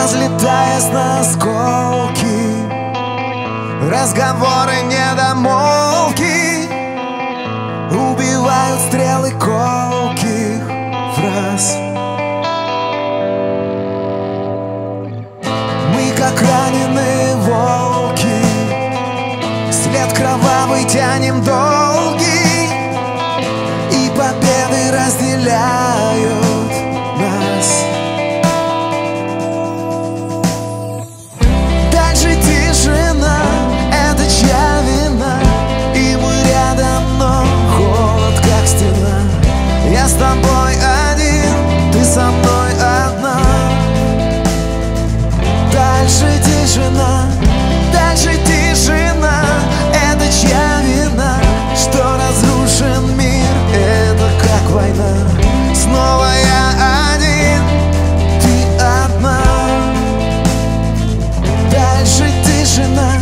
Разлетаясь на осколки. Разговоры недомолки Убивают стрелы колких фраз. Мы как раненые волки След кровавый тянем долгий с тобой один, ты со мной одна. Дальше тишина, дальше тишина Это чья вина, что разрушен мир Это как война. Снова я один, ты одна. Дальше тишина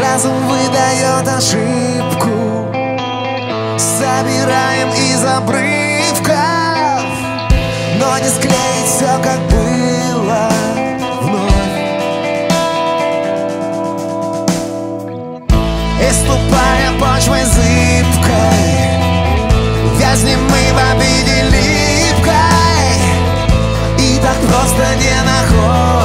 Разум выдает ошибку. Собираем из обрывков Но не склеить все, как было вновь. И ступая почвой зыбкой Вязнем мы в обиде липкой. И так просто не находим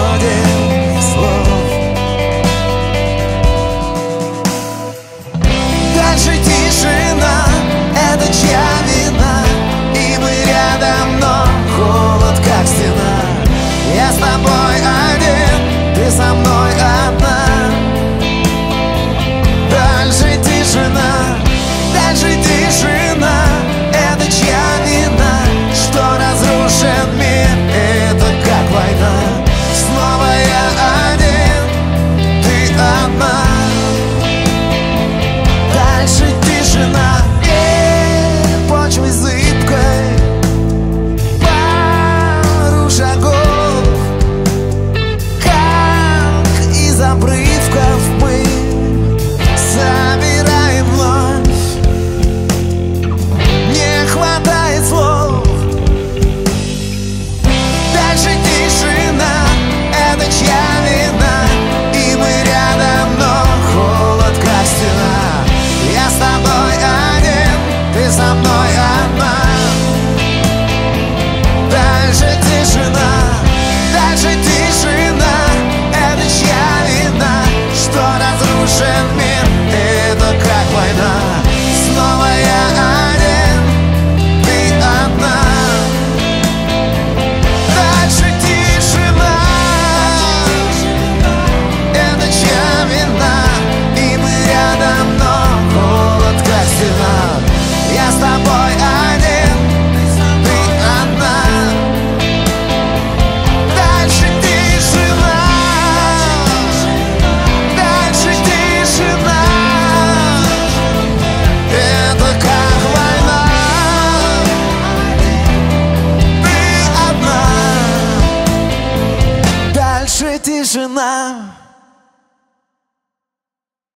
обрывков мы собираем вновь. Не хватает слов. Даже тишина, это чья вина? И мы рядом, но холод как стена Я с тобой один, ты со мной одна. Дальше тишина, даже тишина. тишина.